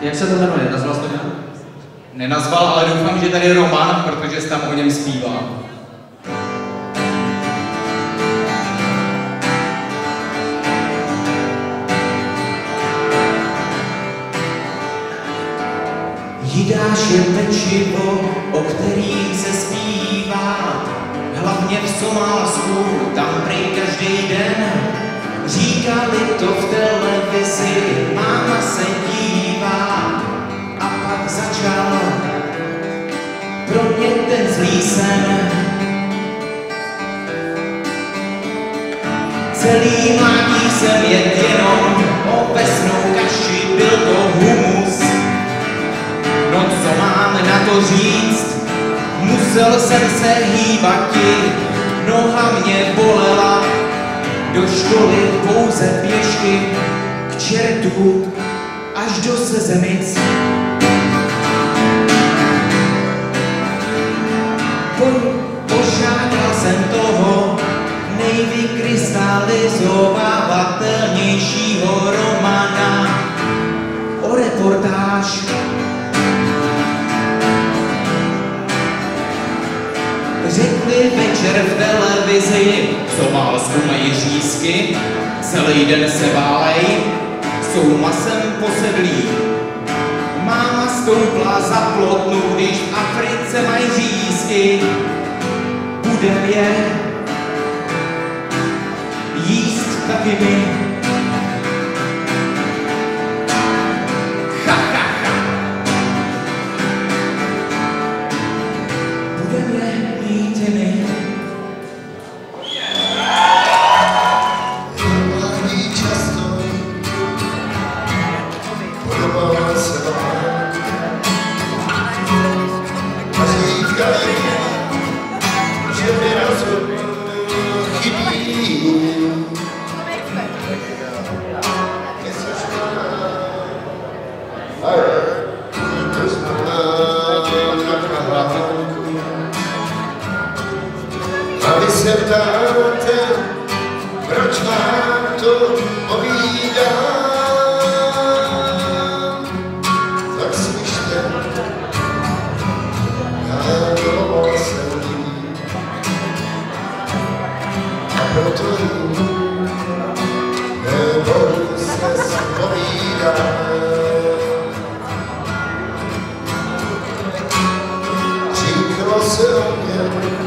Jak se to jmenuje? Nazval jsi to nějak? Nenazval, ale doufám, že tady je Roman, protože se tam o něm zpívá. Jidáš je pečivo, o kterým se zpívá, hlavně v Somálsku, Celý mládí jsem jet jenom ovesnou kaši, byl to humus. No co mám na to říct, musel jsem se hýbati, noha mě bolela, do školy pouze pěšky, k čertu až do sezemic. Nejvykrystalizovávatelnějšího romana o reportáž. Řekli večer v televizi, co Somálsku mají řízky, celý den se válej, jsou masem posedlí. Máma stoupla za plotnu, když v Africe mají řízky, my. Ha, ha, ha. Budem je mít my. Mládí často podobalo se vám se ptáte, proč vám to povídám, tak slyšte, já to jsem a proto jim neboru se zpovídám. Říkalo se